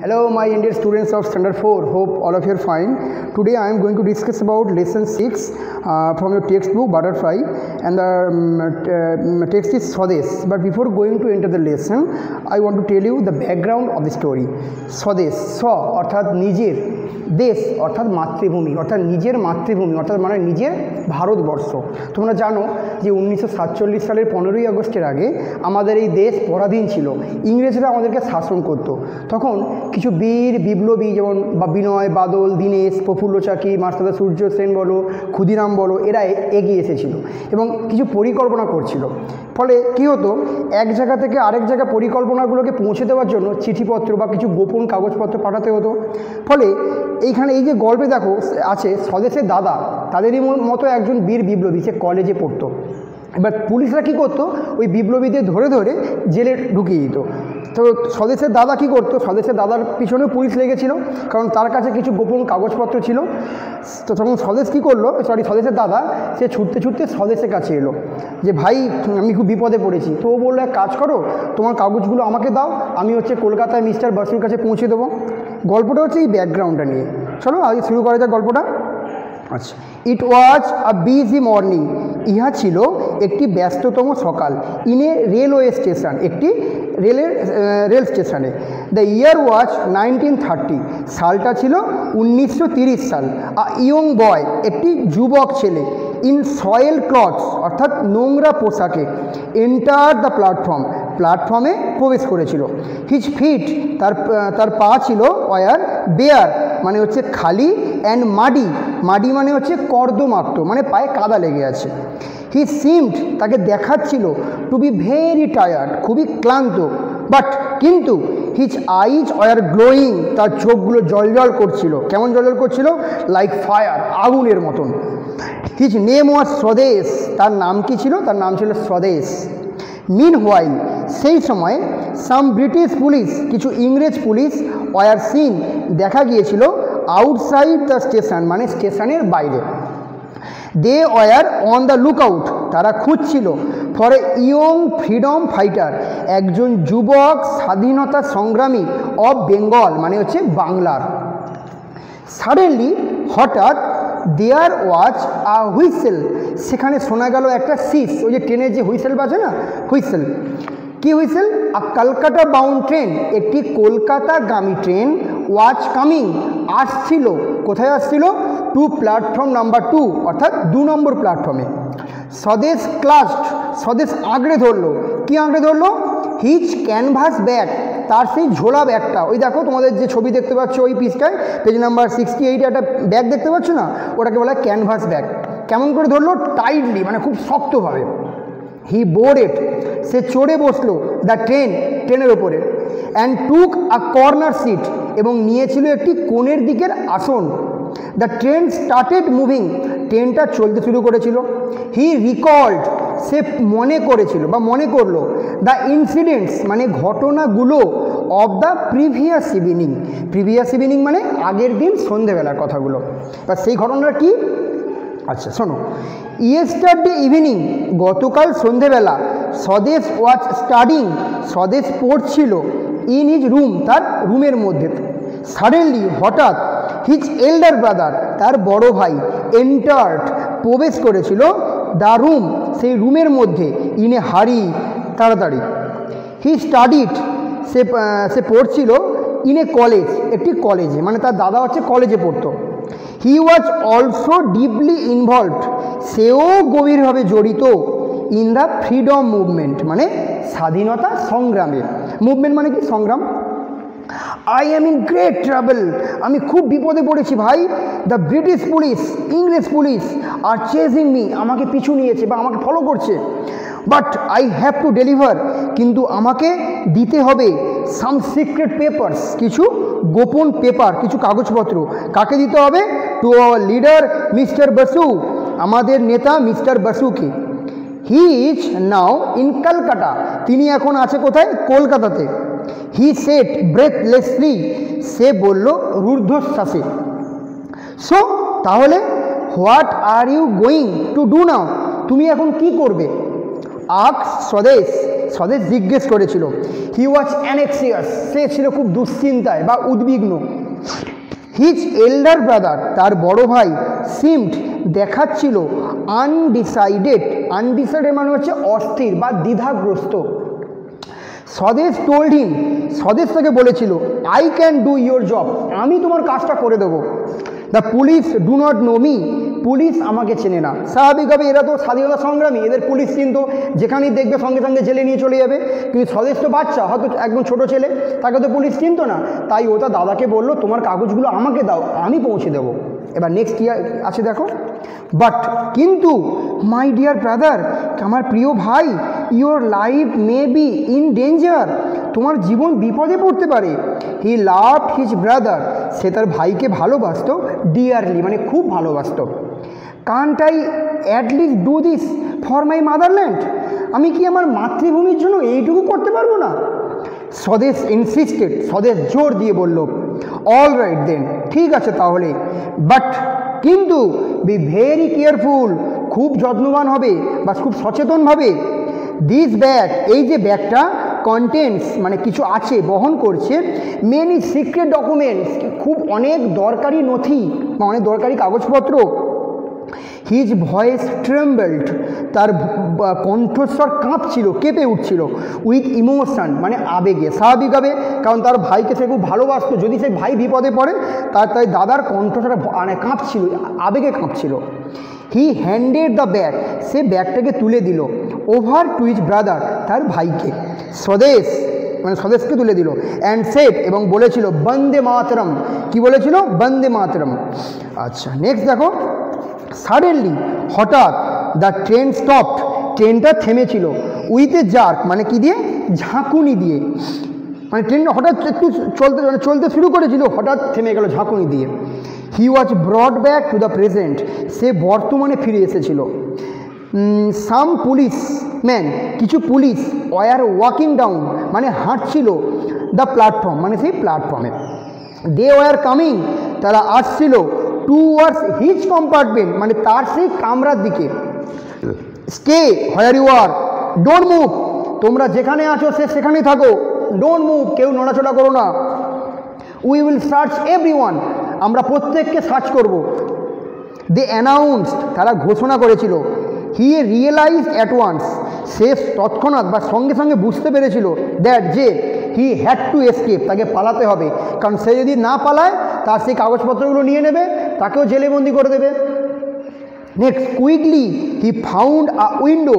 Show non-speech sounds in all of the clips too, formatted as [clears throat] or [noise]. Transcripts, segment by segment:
Hello, my Indian students of Standard 4. Hope all of you are fine. Today I am going to discuss about lesson 6 uh, from your textbook Butterfly, and the um, um, text is Swades. But before going to enter the lesson, I want to tell you the background of the story. Swades, স্ব অর্থাৎ নিজের দেশ অর্থাৎ মাতৃভূমি অর্থাৎ নিজের মাতৃভূমি অর্থাৎ মানে নিজের ভারতবর্ষ তোমরা জানো যে উনিশশো সাতচল্লিশ সালের পনেরোই আগস্টের আগে আমাদের এই দেশ পরাধীন ছিল ইংরেজরা আমাদেরকে শাসন করতো তখন কিছু বীর, বিপ্লবী যেমন বা বিনয়, বাদল, দীনেশ, প্রফুল্ল চাকি, মাস্টারদা সূর্য, সেন বলো, ক্ষুদিরাম বলো, এরা এগিয়ে এসেছিল এবং কিছু পরিকল্পনা করছিল। ফলে কি হতো, এক জায়গা থেকে আরেক জায়গা পরিকল্পনাগুলোকে পৌঁছে দেওয়ার জন্য চিঠিপত্র বা কিছু গোপন কাগজপত্র পাঠাতে হতো। ফলে এইখানে এই যে গল্পে দেখো, আছে স্বদেশের দাদা, তাদেরই মতো একজন বীর বিপ্লবী, সে কলেজে পড়তো। এবার পুলিশরা কী করতো, ওই বিপ্লবীদের ধরে ধরে জেলে ঢুকিয়ে দিত। তো স্বদেশের দাদা কি করতো? স্বদেশের দাদার পিছনেও পুলিশ লেগেছিল, কারণ তার কাছে কিছু গোপন কাগজপত্র ছিল। তো তখন স্বদেশ কী করল? সরি, স্বদেশের দাদা, সে ছুটতে ছুটতে স্বদেশের কাছে এলো। যে, ভাই, আমি খুব বিপদে পড়েছি। তো ও বলল, এক কাজ করো, তোমার কাগজগুলো আমাকে দাও, আমি হচ্ছে কলকাতায় মিস্টার বাসুর কাছে পৌঁছে দেবো। গল্পটা হচ্ছে এই ব্যাকগ্রাউন্ডটা নিয়ে। চলো, আগে শুরু করা যাক গল্পটা। আচ্ছা ইট ওয়াজ আ বিজি মর্নিং ইহা ছিল একটি ব্যস্ততম সকাল। ইন এ রেলওয়ে স্টেশন, একটি রেলের রেল স্টেশনে। The year was nineteen thirty সালটা ছিল উনিশশো তিরিশ সাল। আ ইয়ং বয় একটি যুবক ছেলে ইন সয়েল ক্লথস অর্থাৎ নোংরা পোশাকে এন্টার দ্য প্ল্যাটফর্ম প্ল্যাটফর্মে প্রবেশ করেছিল। হিজ ফিট তার তার পা ছিল ওয়ার বেয়ার মানে হচ্ছে খালি অ্যান্ড মাডি মাডি মানে হচ্ছে কর্দমাক্ত মানে পায়ে কাদা লেগে আছে। হি সিমড তাকে দেখাচ্ছিল টু বি ভেরি টায়ার্ড খুবই ক্লান্ত। বাট কিন্তু হিজ আইজ ওয়ার গ্লোয়িং তার চোখগুলো জলজল করছিল। কেমন জলজল করছিল? লাইক ফায়ার আগুনের মতন। হিজ নেম ওয়াজ স্বদেশ তার নাম কি ছিল? তার নাম ছিল স্বদেশ মিন হোয়াইল সেই সময় সাম ব্রিটিশ পুলিশ কিছু ইংরেজ পুলিশ ওয়ার সিন দেখা গিয়েছিল আউটসাইড দ্য স্টেশন মানে স্টেশনের বাইরে। They were on the look out তারা খুঁজছিল। ফর ইয়ং ফ্রিডম ফাইটার একজন যুবক স্বাধীনতা সংগ্রামী অফ বেঙ্গল মানে হচ্ছে বাংলার। সাডেনলি হঠাৎ দেয়ার ওয়াচ আ হুইসেল সেখানে শোনা গেল একটা সিস ওই যে ট্রেনের যে হুইসেল বাজে না? হুইসেল কি whistle a Kolkata bound train একটি কলকাতাগামী ট্রেন ওয়াচ কামিং আসছিল। কোথায় আসছিল? টু প্ল্যাটফর্ম নাম্বার টু অর্থাৎ দু নম্বর প্ল্যাটফর্মে স্বদেশ ক্লাস্ট, স্বদেশ আঁকড়ে ধরলো। কি আঁকড়ে ধরলো? হিচ ক্যানভাস ব্যাগ, তার সেই ঝোলা ব্যাগটা। ওই দেখো তোমাদের যে ছবি দেখতে পাচ্ছ ওই পিসটায় পেজ নাম্বার সিক্সটি এইটে একটা ব্যাগ দেখতে পাচ্ছ না? ওটাকে বলা ক্যানভাস ব্যাগ। কেমন করে ধরলো? টাইটলি মানে খুব শক্তভাবে। হি বোর্ড ইট সে চড়ে বসল দ্য ট্রেন ট্রেনের ওপরে। And took a corner seat এবং নিয়েছিল একটি কোণের দিকের আসন। দ্য ট্রেন স্টার্টেড মুভিং ট্রেনটা চলতে শুরু করেছিল। হি রিকল্ড সে মনে করেছিল বা মনে করল দ্য ইনসিডেন্টস মানে ঘটনাগুলো of the previous evening previous evening মানে আগের দিন সন্ধেবেলার কথাগুলো। বা সেই ঘটনাটা কি? আচ্ছা শোনো। ইয়েস্টারডে ইভিনিং গতকাল সন্ধেবেলা, স্বদেশ ওয়াচ স্টাডিং স্বদেশ পড়ছিল ইন হিজ রুম তার রুমের মধ্যে। সাডেনলি হঠাৎ হিজ এল্ডার ব্রাদার তার বড় ভাই এন্টার্ড প্রবেশ করেছিল দ্য রুম সেই রুমের মধ্যে ইনে হারি তাড়াতাড়ি। হি স্টাডিড সে সে পড়ছিল ইন এ কলেজ একটি কলেজে মানে তার দাদা হচ্ছে কলেজে পড়তো। He was also deeply involved সেও গভীরভাবে জড়িত ইন দ্য ফ্রিডম মুভমেন্ট মানে স্বাধীনতা সংগ্রামে। মুভমেন্ট মানে কি? সংগ্রাম? I am in great trouble আমি খুব বিপদে পড়েছি, ভাই। The British police English police are chasing me আমাকে পিছু নিয়েছে বা আমাকে ফলো করছে। But I have to deliver কিন্তু আমাকে দিতে হবে সাম সিক্রেট পেপার্স কিছু গোপন পেপার কিছু কাগজপত্র। কাকে দিতে হবে? To our leader mister Basu আমাদের নেতা মিস্টার বসুকে he is now in Kolkata তিনি এখন আছে কোথায়? কলকাতাতে। হি সেট ব্রেথলেসলি সে বলল রূর্ধ্বশ্বাসে সো তাহলে what are you going to do now তুমি এখন কি করবে? আক স্বদেশ স্বদেশ জিজ্ঞেস করেছিল। হি ওয়াজ অ্যানেক্সিয়াস সে ছিল খুব দুশ্চিন্তায় বা উদ্বিগ্ন। হিজ এল্ডার ব্রাদার তার বড় ভাই সিমড দেখাচ্ছিল আনডিসাইডেড আনডিসাইডেড মানে হচ্ছে অস্থির বা দ্বিধাগ্রস্ত। স্বদেশ টোল্ড হিম স্বদেশ তাকে বলেছিল I can do your job আমি তোমার কাজটা করে দেবো। The police do not know me police আমাকে চেনে না। স্বাভাবিকভাবে এরা তো স্বাধীনতা সংগ্রামী, এদের পুলিশ কিন্তু যেখানেই দেখবে সঙ্গে সঙ্গে জেলে নিয়ে চলে যাবে। কিন্তু স্বদেশ তো বাচ্চা হয়তো একদম ছোট ছেলে, তাকে তো পুলিশ চিনতো না। তাই ও তার দাদাকে বলল, তোমার কাগজগুলো আমাকে দাও, আমি পৌঁছে দেবো। এবার নেক্সট কী আছে দেখো? বাট কিন্তু মাই ডিয়ার ব্রাদার আমার প্রিয় ভাই your life may be in danger তোমার জীবন বিপদে পড়তে পারে। হি লাভ হিজ ব্রাদার সে তার ভাইকে ভালোবাসত ডিয়ারলি মানে খুব ভালোবাসত। Can't I at least do this for my motherland আমি কি আমার মাতৃভূমির জন্য এইটুকু করতে পারব না? স্বদেশ ইনসিস্টেড স্বদেশ জোর দিয়ে বলল অল রাইট দেন ঠিক আছে তাহলে। বাট কিন্তু বি ভেরি কেয়ারফুল খুব যত্নবান হবে বা খুব সচেতনভাবে দিস ব্যাগ এই যে ব্যাগটা কন্টেন্টস মানে কিছু আছে, বহন করছে মেনি সিক্রেট ডকুমেন্টস খুব অনেক দরকারি নথি বা অনেক দরকারি কাগজপত্র। হিজ ভয়েস ট্রেম্বল্ড তার কণ্ঠস্বর কাঁপছিল, কেঁপে উঠছিল উইথ ইমোশন মানে আবেগে, স্বাভাবিকভাবে, কারণ তার ভাইকে সে খুব ভালোবাসতো। যদি সে ভাই বিপদে পড়ে, তার তাই দাদার কণ্ঠস্বর মানে কাঁপছিল, আবেগে কাঁপছিল। হি হ্যান্ডেড দ্য ব্যাগ সে ব্যাগটাকে তুলে দিল ওভার টু ইজ ব্রাদার তার ভাইকে। স্বদেশ মানে স্বদেশকে তুলে দিল অ্যান্ড সেট এবং বলেছিল, বন্দে মাতরম। কি বলেছিল? বন্দে মাতরম। আচ্ছা নেক্সট দেখো সাডেনলি হঠাৎ দ্য ট্রেন স্টপ ট্রেনটা থেমেছিল। উইথ এ জার্ক মানে কি দিয়ে? ঝাঁকুনি দিয়ে। মানে ট্রেন হঠাৎ একটু চলতে মানে চলতে শুরু করেছিল, হঠাৎ থেমে গেল ঝাঁকুনি দিয়ে। He was brought back to the present সে বর্তমানে ফিরে এসেছিল। সাম পুলিশ ম্যান কিছু পুলিশ ওয়ার ওয়াকিং ডাউন মানে হাঁটছিল দ্য প্ল্যাটফর্ম মানে সেই প্ল্যাটফর্মে দে ওয়ার কামিং তারা আসছিল টু ওয়ার্স হিজ কম্পার্টমেন্ট মানে তার সেই কামরার দিকে। Stay where you are don't move তোমরা যেখানে আছো, সে সেখানেই থাকো। ডোন্ট মুভ কেউ নড়াচড়া করো না। উই উইল সার্চ এভরি আমরা প্রত্যেককে সার্চ করব। দে অ্যানাউন্সড তারা ঘোষণা করেছিল। হি রিয়েলাইজ অ্যাট ওয়ান্স সে তৎক্ষণাৎ বা সঙ্গে সঙ্গে বুঝতে পেরেছিল দ্যাট যে হি হ্যাড টু এসকেপ তাকে পালাতে হবে। কারণ সে যদি না পালায়, তার সেই কাগজপত্রগুলো নিয়ে নেবে, তাকেও জেলেবন্দি করে দেবে। Next quickly he found a window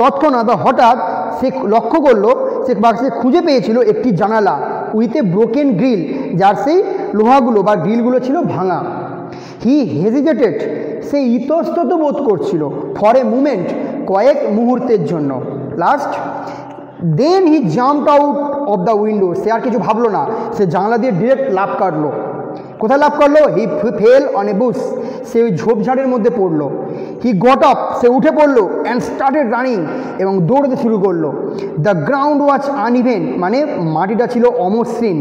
তৎক্ষণাৎ বা হঠাৎ সে লক্ষ্য করল, সে বা সে খুঁজে পেয়েছিল একটি জানালা উইথ এ ব্রোকেন গ্রিল যার সেই লোহাগুলো বা গ্রিলগুলো ছিল ভাঙা। হি হেজিটেটেড সে ইতস্তত বোধ করছিল ফর এ মুমেন্ট কয়েক মুহূর্তের জন্য। Last then he jump out of the window সে আর কিছু ভাবলো না। সে জানলা দিয়ে ডিরেক্ট লাভ কাটলো। কোথায় লাভ করল? He fell on a bush সে ওই ঝোপঝাড়ের মধ্যে পড়ল। হি গট আপ সে উঠে পড়ল অ্যান্ড স্টার্টেড রানিং এবং দৌড়তে শুরু করল। দ্য গ্রাউন্ড ওয়াচ আনইভেন মানে মাটিটা ছিল অমসৃণ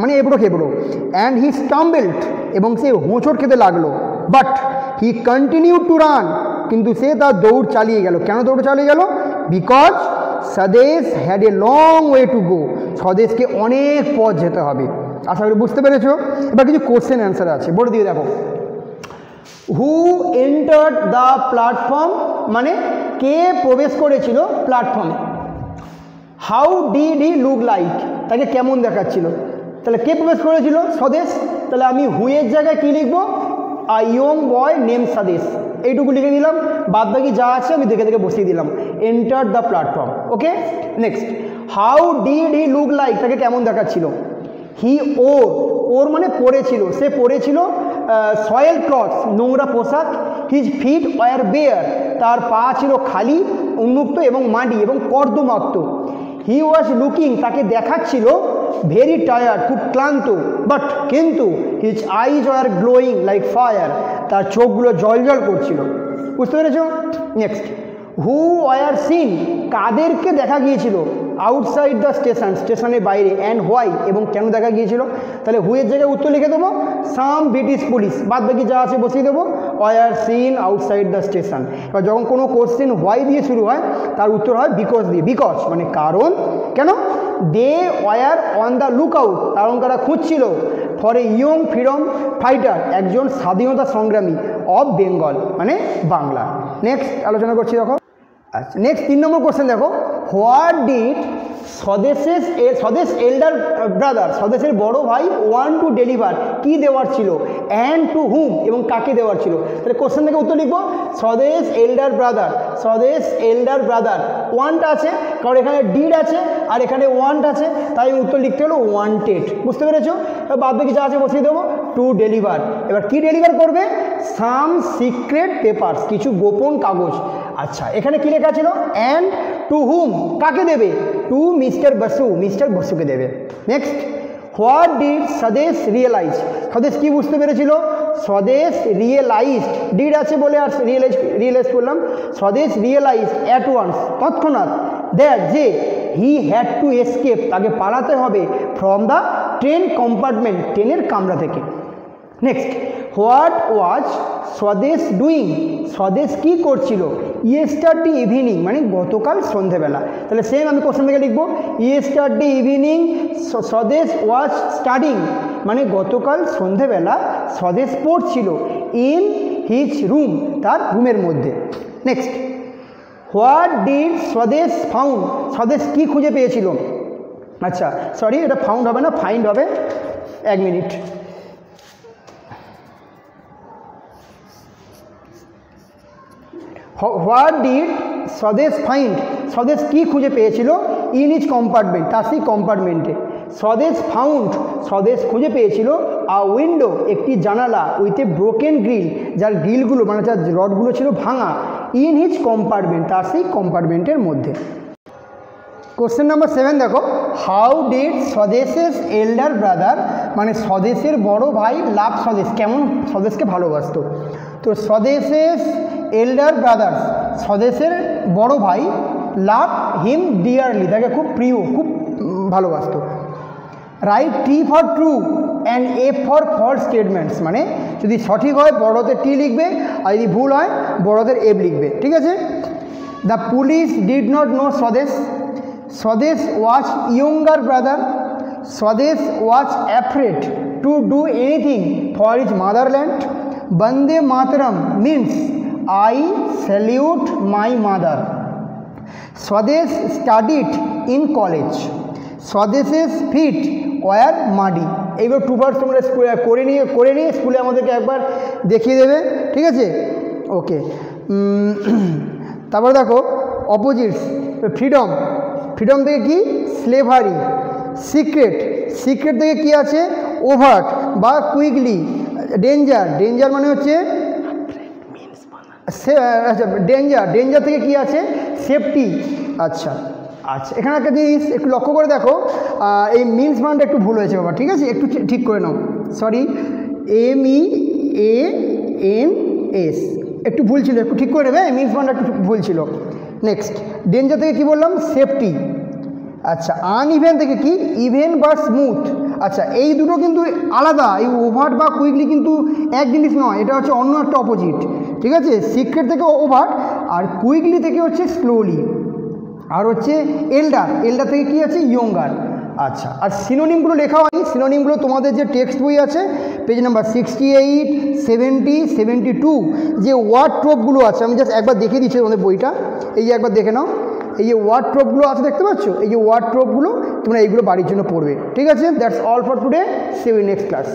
মানে এবড়ো খেবড়ো। অ্যান্ড হি স্টাম্বেল্ড এবং সে হোঁচট খেতে লাগল। But he continue to run কিন্তু সে তার দৌড় চালিয়ে গেল। কেন দৌড় চালিয়ে গেল? Because Swadesh had a long way to go স্বদেশকে অনেক পথ যেতে হবে। আশা করি বুঝতে পেরেছ? এবার কিছু কোশ্চেন অ্যান্সার আছে। বলে দিয়ে দেখো। হু এন্টার্ড দ্য প্ল্যাটফর্ম মানে কে প্রবেশ করেছিল প্ল্যাটফর্মে how did he look like তাকে কেমন দেখাচ্ছিল? তাহলে কে প্রবেশ করেছিল? স্বদেশ। তাহলে আমি হুয়ের জায়গায় কী লিখব? আ ইয়ং বয় নেম স্বদেশ। এইটুকু লিখে দিলাম বাদ বাকি যা আছে আমি দেখে দেখে বসিয়ে দিলাম। Enter the platform okay next how did he look like তাকে কেমন দেখাচ্ছিল? হি ওর ওর মানে পড়েছিল, সে পড়েছিল সয়েল ক্লথস নোংরা পোশাক হিজ ফিট ওয়ার বেয়ার তার পা ছিল খালি, উন্মুক্ত এবং মাটি এবং কর্দমাক্ত। হি ওয়াজ লুকিং তাকে দেখাচ্ছিল ভেরি টায়ার্ড খুব ক্লান্ত বাট কিন্তু his eyes were glowing like fire তার চোখগুলো জল জল করছিল। বুঝতে পেরেছ? নেক্সট হু ওয়ার সিন কাদেরকে দেখা গিয়েছিল? আউটসাইড দ্য স্টেশন স্টেশনের বাইরে অ্যান্ড হোয়াই এবং কেন দেখা গিয়েছিল? তাহলে হুয়ের জায়গায় উত্তর লিখে দেবো? সাম ব্রিটিশ পুলিশ বাদ বাকি যা আছে বসিয়ে দেবো। Were seen outside the station এবার যখন কোনো কোশ্চেন হোয়াই দিয়ে শুরু হয়, তার উত্তর হয় বিকজ দিয়ে। বিকজ মানে কারণ। কেন? They were on the look out কারণ তারা খুঁজছিল? For a young freedom fighter একজন স্বাধীনতা সংগ্রামী অফ বেঙ্গল মানে বাংলা। নেক্সট আলোচনা করছি দেখো। আচ্ছা নেক্সট তিন নম্বর কোশ্চেন দেখো। হোয়াট ডিড স্বদেশের স্বদেশ এল্ডার ব্রাদার, স্বদেশের বড় ভাই ওয়ান টু ডেলিভার কি দেওয়ার ছিল? অ্যান্ড টু হুম এবং কাকে দেওয়ার ছিল? তাহলে কোশ্চেন থেকে উত্তর লিখব। Swadesh elder brother, Swadesh elder brother. ওয়ানটা আছে, কারণ এখানে ডিড আছে আর এখানে ওয়ানটা আছে, তাই উত্তর লিখতে হলো ওয়ান্টেড। বুঝতে পেরেছ? বাদ যা আছে বসিয়ে দেবো, টু ডেলিভার। এবার কি ডেলিভার করবে? সাম সিক্রেট পেপারস, কিছু গোপন কাগজ। আচ্ছা এখানে কী লেখা ছিল? অ্যান্ড টু হুম কাকে দেবে? টু মিস্টার বসু মিস্টার বসুকে দেবে। Next what did Swadesh realise Swadesh কি বুঝতে পেরেছিল? স্বদেশ রিয়েলাইজড ডিড আছে বলে আর রিয়েলাইজ রিয়েলাইজ করলাম। স্বদেশ রিয়েলাইজ অ্যাট ওয়ান্স তৎক্ষণাৎ দ্যাট যে হি হ্যাড টু এসকেপ তাকে পালাতে হবে ফ্রম দ্য ট্রেন কম্পার্টমেন্ট ট্রেনের কামরা থেকে। নেক্সট হোয়াট ওয়াজ স্বদেশ ডুইং স্বদেশ কি করছিল? ইয়েস্টারডে ইভিনিং মানে গতকাল সন্ধেবেলা। তাহলে সেম আমি কোশ্চেন থেকে লিখব। ইয়েস্টারডে ইভিনিং স্বদেশ ওয়াজ স্টাডিং মানে গতকাল সন্ধেবেলা স্বদেশ পড়ছিল ইন হিজ রুম তার রুমের মধ্যে। Next what did Swadesh found Swadesh কি খুঁজে পেয়েছিল? আচ্ছা সরি এটা ফাউন্ড হবে না ফাইন্ড হবে। এক minute. What did Swadesh find Swadesh কি খুঁজে পেয়েছিল? ইন ইজ কম্পার্টমেন্ট তার সেই কম্পার্টমেন্টে স্বদেশ ফাউন্ড স্বদেশ খুঁজে পেয়েছিল আ উইন্ডো একটি জানালা উইথ এ ব্রোকেন গ্রিল যার গ্রিলগুলো মানে যার রডগুলো ছিল ভাঙা। ইন হিজ কম্পার্টমেন্ট তার সেই কম্পার্টমেন্টের মধ্যে। কোশ্চেন নাম্বার সেভেন দেখো। হাউ ডিড স্বদেশের এল্ডার ব্রাদার মানে স্বদেশের বড় ভাই, লাভ স্বদেশ কেমন স্বদেশকে ভালোবাসতো? তো স্বদেশের এল্ডার ব্রাদার্স স্বদেশের বড় ভাই লাভ হিম ডিয়ারলি তাকে খুব প্রিয়, খুব ভালোবাসতো। Write T for true and A for false statements মানে যদি সঠিক হয় বড়দের টি লিখবে, আর যদি ভুল হয় বড়দের এফ লিখবে, ঠিক আছে? The police did not know Swadesh. Swadesh was younger brother Swadesh was afraid to do anything for is motherland Bande Mataram means I salute my mother Swadesh studied in college স্বদেশের fit war muddy এইবার two parts তোমরা স্কুলে করে নিয়ে করে নিয়ে স্কুলে আমাদেরকে একবার দেখিয়ে দেবে, ঠিক আছে? ওকে [clears throat] তারপর দেখো অপোজিটস ফ্রিডম ফ্রিডম থেকে কি? স্লেভারি সিক্রেট সিক্রেট থেকে কি আছে? ওভার্ট বা কুইকলি ডেঞ্জার ডেঞ্জার মানে হচ্ছে আচ্ছা ডেঞ্জার ডেঞ্জার থেকে কি আছে? সেফটি আচ্ছা আচ্ছা এখানে একটা জিনিস একটু লক্ষ্য করে দেখো এই মিনস মানটা একটু ভুল হয়েছে বাবা, ঠিক আছে? একটু ঠিক করে নাও sorry M E A N S একটু ভুল ছিল, একটু ঠিক করে নেবে মিনস মানটা একটু ভুল ছিল। নেক্সট ডেঞ্জার থেকে কি বললাম? সেফটি আচ্ছা আনইভেন থেকে কি? ইভেন বা স্মুথ আচ্ছা এই দুটো কিন্তু আলাদা, এই ওভার বা কুইকলি কিন্তু এক জিনিস নয়, এটা হচ্ছে অন্য একটা অপোজিট ঠিক আছে? সিক্রেট থেকে ওভার আর কুইকলি থেকে হচ্ছে স্লোলি আর হচ্ছে এল্ডার এল্ডার থেকে কি আছে? ইয়ঙ্গার আচ্ছা আর সিনোনিমগুলো লেখা হয়নি সিনোনিমগুলো তোমাদের যে টেক্সট বই আছে page number sixty eight seventy seventy two যে ওয়ার্ড ট্রোপগুলো আছে, আমি জাস্ট একবার দেখে দিচ্ছি তোমাদের বইটা, এই যে একবার দেখে নাও। এই যে ওয়ার্ড ট্রোপগুলো আছে, দেখতে পাচ্ছ? এই যে ওয়ার্ড ট্রোপগুলো তোমরা এইগুলো বাড়ির জন্য পড়বে ঠিক আছে? That's all for today see next class